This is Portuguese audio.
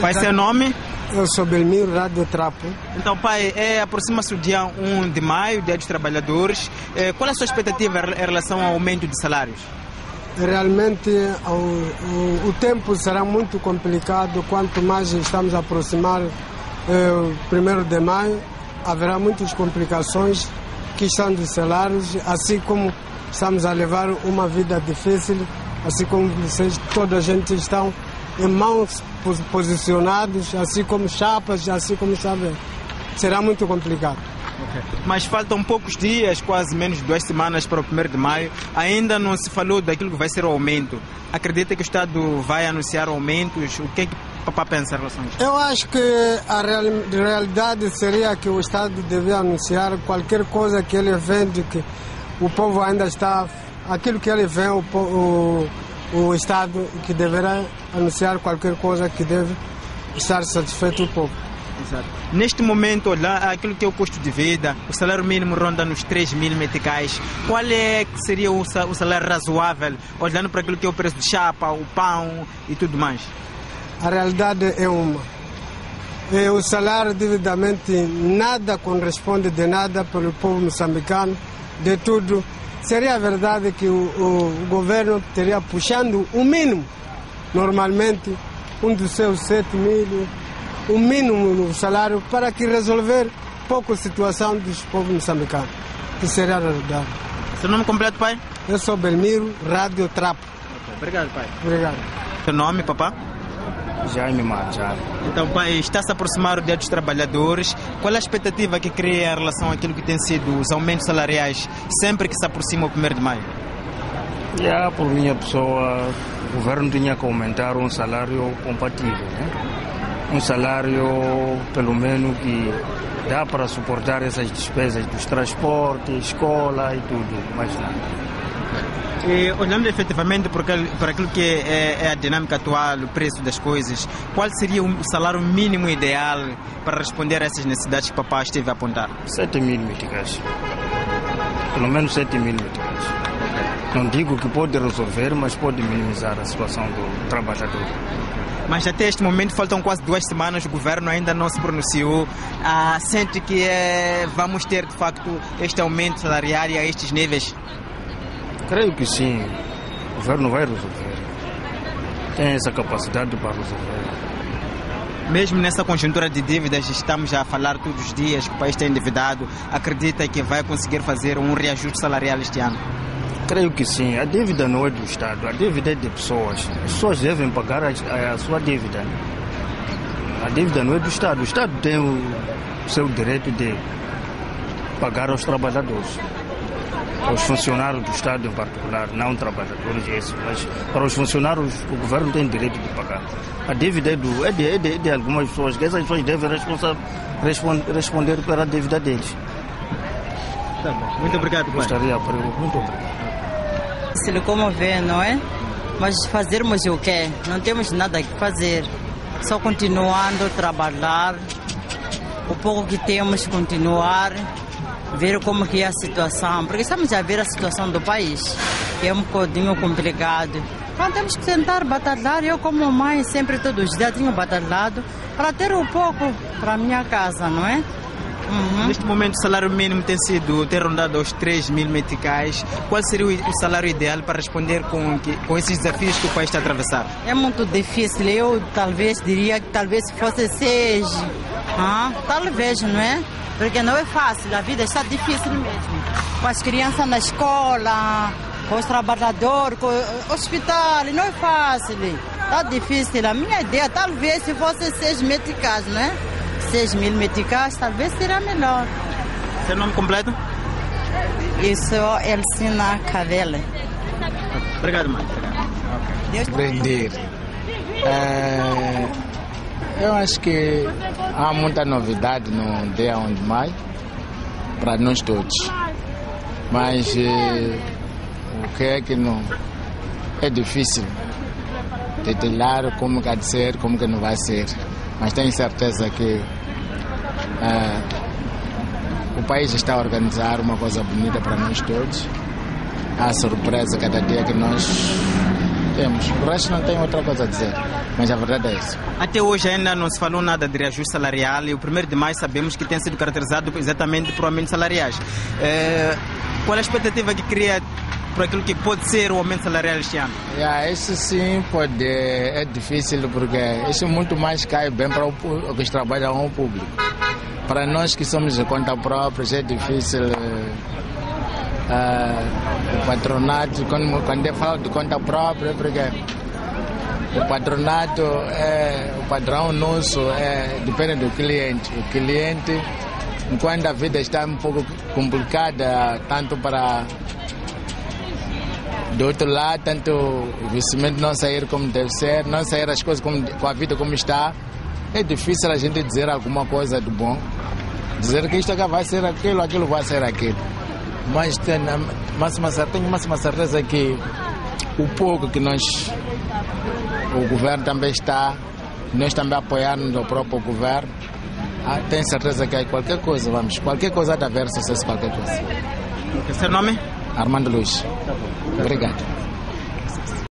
Qual é seu nome? Eu sou Belmiro Rádio Trapo. Então, pai, é, aproxima-se o dia 1 de maio, dia dos trabalhadores. É, qual é a sua expectativa em relação ao aumento de salários? Realmente o, o, o tempo será muito complicado quanto mais estamos a aproximar eh, 1 de maio. Haverá muitas complicações, questão de salários, assim como estamos a levar uma vida difícil, assim como vocês, toda a gente estão em mãos posicionados, assim como chapas, assim como sabe. Será muito complicado. Mas faltam poucos dias, quase menos de duas semanas para o 1 de maio. Ainda não se falou daquilo que vai ser o aumento. Acredita que o Estado vai anunciar aumentos? O que é que o Papá pensa em relação a isso? Eu acho que a real, realidade seria que o Estado devia anunciar qualquer coisa que ele vende, que o povo ainda está. Aquilo que ele vê, o, o, o Estado que deverá anunciar qualquer coisa que deve estar satisfeito o povo. Exato. Neste momento, olhar aquilo que é o custo de vida, o salário mínimo ronda nos 3 mil meticais. Qual é que seria o salário razoável, olhando para aquilo que é o preço de chapa, o pão e tudo mais? A realidade é uma. E o salário devidamente nada corresponde de nada pelo povo moçambicano, de tudo. Seria verdade que o, o, o governo teria puxando o mínimo, normalmente, um dos seus 7 mil, o mínimo no salário para que resolver pouco a situação dos povos moçambicanos, que seria a realidade. Seu nome completo, pai? Eu sou Belmiro, Rádio Trapo. Okay. Obrigado, pai. Obrigado. Seu nome, papá? Jaime Machado. Então, pai, está se a aproximar o Dia dos Trabalhadores. Qual é a expectativa que cria em relação àquilo que tem sido os aumentos salariais sempre que se aproxima o 1 de maio? Já, por minha pessoa, o governo tinha que aumentar um salário compatível, né? Um salário, pelo menos, que dá para suportar essas despesas dos transportes, escola e tudo, mais nada. E, olhando efetivamente por aquilo que é, é, a dinâmica atual, o preço das coisas, qual seria o salário mínimo ideal para responder a essas necessidades que o papai esteve a apontar? 7 mil meticais. Pelo menos 7 mil meticais. Não digo que pode resolver, mas pode minimizar a situação do trabalhador. Mas até este momento faltam quase duas semanas, o governo ainda não se pronunciou. Ah, sente que é, vamos ter de facto este aumento salarial a estes níveis? Creio que sim. O governo vai resolver. Tem essa capacidade para resolver. Mesmo nessa conjuntura de dívidas, estamos a falar todos os dias que o país está endividado. Acredita que vai conseguir fazer um reajuste salarial este ano? Creio que sim. A dívida não é do Estado, a dívida é de pessoas. As pessoas devem pagar a, a sua dívida. A dívida não é do Estado. O Estado tem o seu direito de pagar aos trabalhadores aos funcionários do Estado em particular, não trabalhadores esses, mas para os funcionários o governo tem direito de pagar. A dívida é, do, é, de, é, de, é de algumas pessoas, que essas pessoas devem responder, responder pela dívida deles. Tá. Muito obrigado, pai. Gostaria, muito obrigado. Se como vê, não é? Mas fazermos o quê? Não temos nada que fazer. Só continuando a trabalhar. O pouco que temos, continuar ver como que é a situação, porque estamos a ver a situação do país, que é um bocadinho complicado. Então temos que tentar batalhar. Eu, como mãe, sempre todos os dias tenho batalhado para ter um pouco para a minha casa, não é? Uhum. Neste momento o salário mínimo tem sido ter rondado aos 3 mil meticais. Qual seria o salário ideal para responder com, com esses desafios que o país está a atravessar? É muito difícil. Eu talvez diria que talvez fosse 6. Ah, talvez, não é? Porque não é fácil, a vida está difícil mesmo. Com as crianças na escola, com os trabalhadores, com o hospital, não é fácil. Está difícil. A minha ideia, talvez se fosse seis meticais, né? Seis mil meticais, talvez seria melhor. Seu nome completo? Eu sou Elsina Cavela. Obrigado, mãe. Okay. Prender. É, eu acho que há muita novidade no dia 1 de maio para nós todos. Mas eh, o que é que não. É difícil detalhar como vai ser, como que não vai ser. Mas tenho certeza que eh, o país está a organizar uma coisa bonita para nós todos. Há surpresa cada dia que nós temos. O resto não tem outra coisa a dizer. Mas a verdade é isso. Até hoje ainda não se falou nada de reajuste salarial e o 1 de maio sabemos que tem sido caracterizado exatamente por aumentos salariais. É, qual a expectativa que cria por aquilo que pode ser o aumento salarial este ano? Yeah, isso sim pode, é difícil porque isso muito mais cai bem para o, os que trabalham com o público. Para nós que somos de conta própria é difícil. Uh, o patronato, quando, quando eu falo de conta própria, porque o patronato, é, o padrão nosso é, depende do cliente. O cliente, enquanto a vida está um pouco complicada, tanto para do outro lado, tanto o investimento não sair como deve ser, não sair as coisas como, com a vida como está, é difícil a gente dizer alguma coisa do bom. Dizer que isto vai ser aquilo, aquilo vai ser aquilo. Mas tenho máxima, tenho máxima certeza que o pouco que nós, o governo também está, nós também apoiando o próprio governo, tenho certeza que é qualquer coisa, vamos, qualquer coisa dá ver sucesso, qualquer coisa. Seu nome? Armando Luiz. Obrigado.